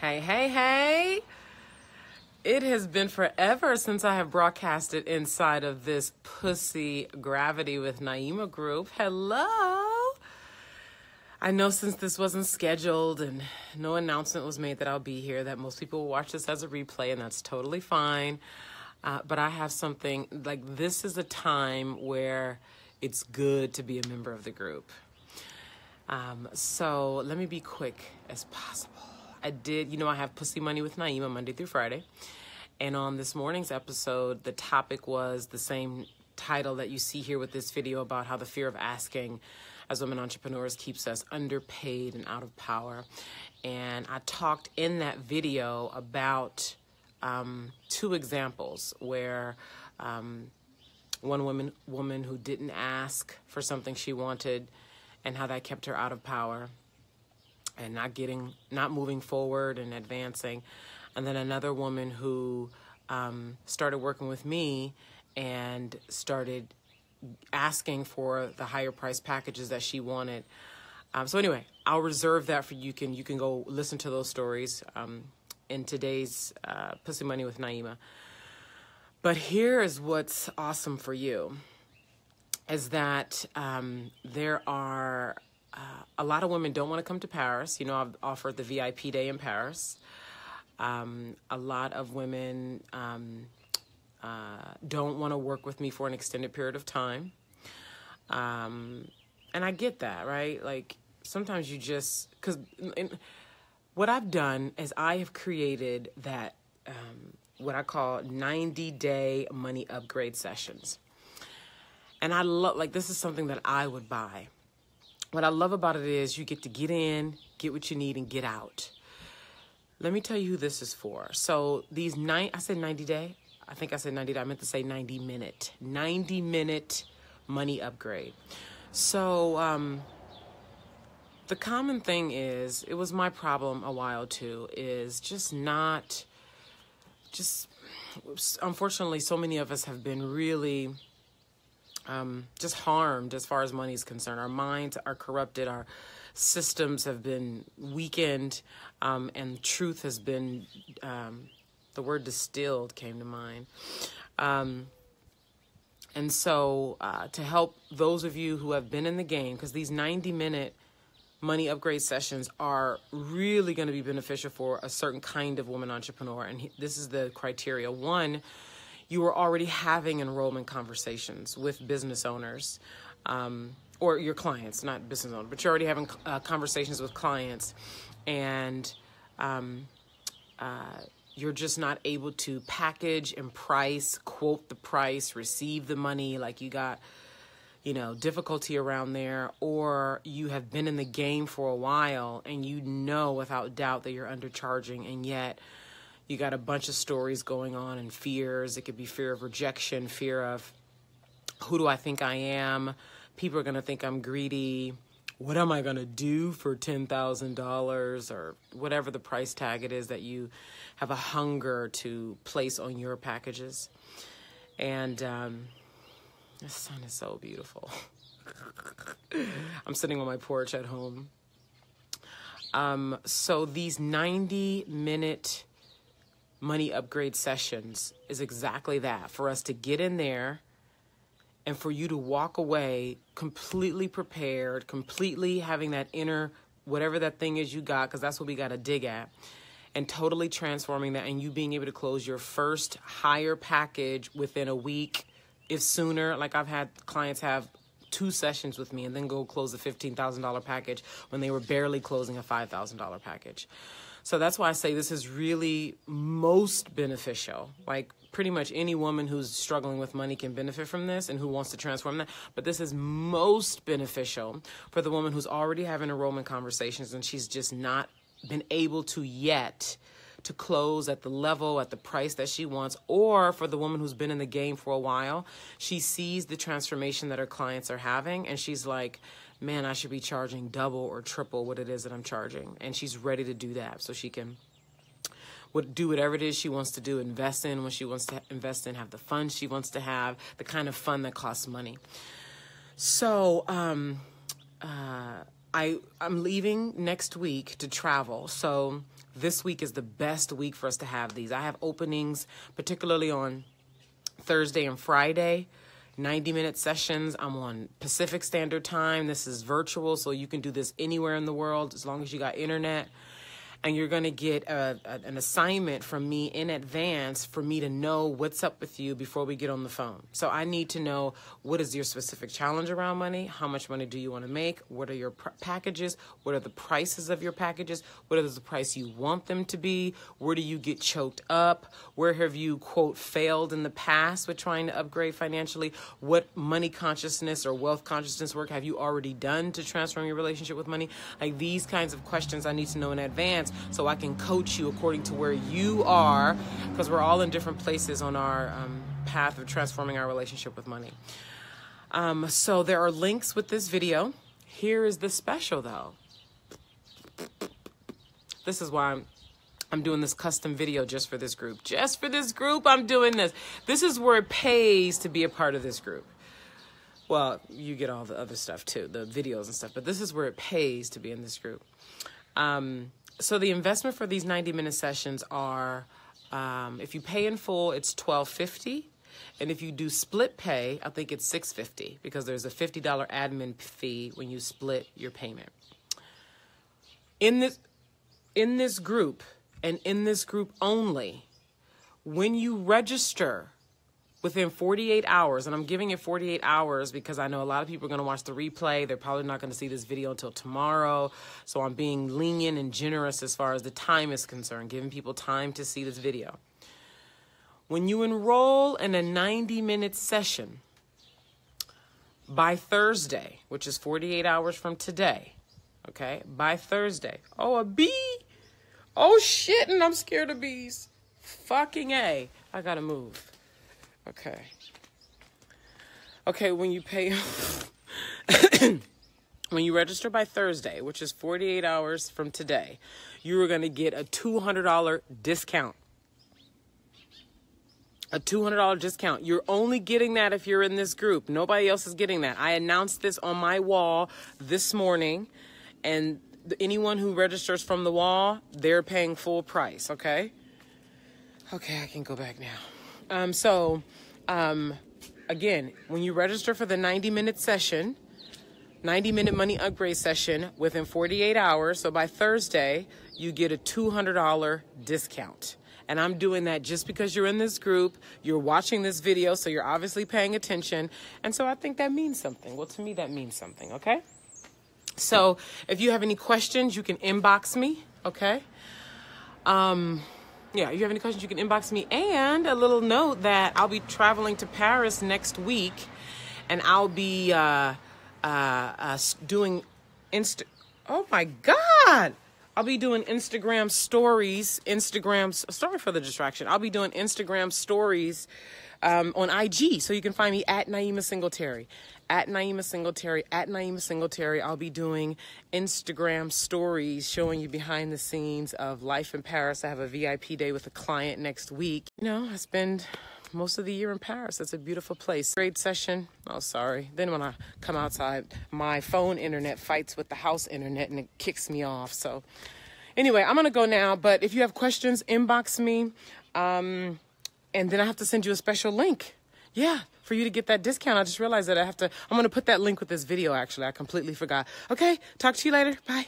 Hey, hey, hey. It has been forever since I have broadcasted inside of this Pussy Gravity with Naima group. Hello. I know since this wasn't scheduled and no announcement was made that I'll be here, that most people will watch this as a replay, and that's totally fine. Uh, but I have something like this is a time where it's good to be a member of the group. Um, so let me be quick as possible. I did, you know, I have Pussy Money with Naima Monday through Friday. And on this morning's episode, the topic was the same title that you see here with this video about how the fear of asking as women entrepreneurs keeps us underpaid and out of power. And I talked in that video about um, two examples where um, one woman woman who didn't ask for something she wanted and how that kept her out of power and not getting not moving forward and advancing. And then another woman who um, started working with me and started asking for the higher price packages that she wanted. Um, so anyway i'll reserve that for you. Can you can go listen to those stories um, in today's uh, pussy money with naima. But here is what's awesome for you is that um, there are uh, a lot of women don't want to come to Paris. You know, I've offered the VIP day in Paris. Um, a lot of women um, uh, don't want to work with me for an extended period of time. Um, and I get that, right? Like sometimes you just, because what I've done is I have created that, um, what I call 90 day money upgrade sessions. And I love, like, this is something that I would buy. What I love about it is you get to get in, get what you need, and get out. Let me tell you who this is for. So, these nine, I said 90 day. I think I said 90 day. I meant to say 90 minute. 90 minute money upgrade. So, um, the common thing is, it was my problem a while too, is just not, just, unfortunately, so many of us have been really um, just harmed as far as money is concerned. Our minds are corrupted, our systems have been weakened, um, and truth has been, um, the word distilled came to mind. Um, and so, uh, to help those of you who have been in the game, because these 90 minute money upgrade sessions are really going to be beneficial for a certain kind of woman entrepreneur. And this is the criteria. One, you were already having enrollment conversations with business owners um, or your clients, not business owners, but you're already having uh, conversations with clients and um, uh, you're just not able to package and price, quote the price, receive the money like you got you know, difficulty around there, or you have been in the game for a while and you know without doubt that you're undercharging, and yet you got a bunch of stories going on and fears. It could be fear of rejection, fear of who do I think I am? People are going to think I'm greedy. What am I going to do for $10,000 or whatever the price tag it is that you have a hunger to place on your packages? And um, the sun is so beautiful. I'm sitting on my porch at home. Um, so these 90 minute money upgrade sessions is exactly that for us to get in there and for you to walk away completely prepared, completely having that inner whatever that thing is you got, because that's what we got to dig at, and totally transforming that, and you being able to close your first higher package within a week, if sooner. Like I've had clients have two sessions with me and then go close a $15,000 package when they were barely closing a $5,000 package. So that's why I say this is really most beneficial. Like pretty much any woman who's struggling with money can benefit from this and who wants to transform that. But this is most beneficial for the woman who's already having enrollment conversations and she's just not been able to yet to close at the level, at the price that she wants, or for the woman who's been in the game for a while, she sees the transformation that her clients are having and she's like, man, I should be charging double or triple what it is that I'm charging. And she's ready to do that so she can would do whatever it is she wants to do, invest in what she wants to invest in, have the fun she wants to have, the kind of fun that costs money. So, um, uh, I I'm leaving next week to travel. So this week is the best week for us to have these. I have openings particularly on Thursday and Friday. 90 minute sessions. I'm on Pacific Standard Time. This is virtual, so you can do this anywhere in the world as long as you got internet and you're going to get a, a, an assignment from me in advance for me to know what's up with you before we get on the phone. So I need to know what is your specific challenge around money? How much money do you want to make? What are your packages? What are the prices of your packages? What is the price you want them to be? Where do you get choked up? Where have you, quote, failed in the past with trying to upgrade financially? What money consciousness or wealth consciousness work have you already done to transform your relationship with money? Like these kinds of questions I need to know in advance so I can coach you according to where you are because we're all in different places on our um, path of transforming our relationship with money. Um, so there are links with this video. Here is the special though. This is why I'm I'm doing this custom video just for this group. Just for this group, I'm doing this. This is where it pays to be a part of this group. Well, you get all the other stuff too, the videos and stuff, but this is where it pays to be in this group. Um, so the investment for these 90 minute sessions are um, if you pay in full it's 1250 and if you do split pay i think it's 650 because there's a $50 admin fee when you split your payment. In this in this group and in this group only when you register within 48 hours, and I'm giving it 48 hours because I know a lot of people are going to watch the replay. They're probably not going to see this video until tomorrow. So I'm being lenient and generous as far as the time is concerned, giving people time to see this video. When you enroll in a 90 minute session by Thursday, which is 48 hours from today, okay, by Thursday, oh, a bee. Oh shit, and I'm scared of bees. Fucking A. I gotta move. Okay. Okay, when you pay, when you register by Thursday, which is 48 hours from today, you are going to get a $200 discount. A $200 discount. You're only getting that if you're in this group. Nobody else is getting that. I announced this on my wall this morning, and anyone who registers from the wall, they're paying full price, okay? Okay, I can go back now. Um, so, um, again, when you register for the 90 minute session, 90 minute money upgrade session within 48 hours, so by Thursday, you get a $200 discount. And I'm doing that just because you're in this group, you're watching this video, so you're obviously paying attention. And so I think that means something. Well, to me, that means something, okay? So if you have any questions, you can inbox me, okay? Um, yeah, if you have any questions, you can inbox me. And a little note that I'll be traveling to Paris next week, and I'll be uh, uh, uh, doing Insta. Oh my God! I'll be doing Instagram stories. Instagram. Sorry for the distraction. I'll be doing Instagram stories um, on IG, so you can find me at Naima Singletary at Naima Singletary, at Naima Singletary. I'll be doing Instagram stories showing you behind the scenes of life in Paris. I have a VIP day with a client next week. You know, I spend most of the year in Paris. It's a beautiful place. Great session. Oh, sorry. Then when I come outside, my phone internet fights with the house internet and it kicks me off. So, anyway, I'm going to go now. But if you have questions, inbox me. Um, and then I have to send you a special link. Yeah for you to get that discount. I just realized that I have to, I'm going to put that link with this video actually. I completely forgot. Okay, talk to you later. Bye.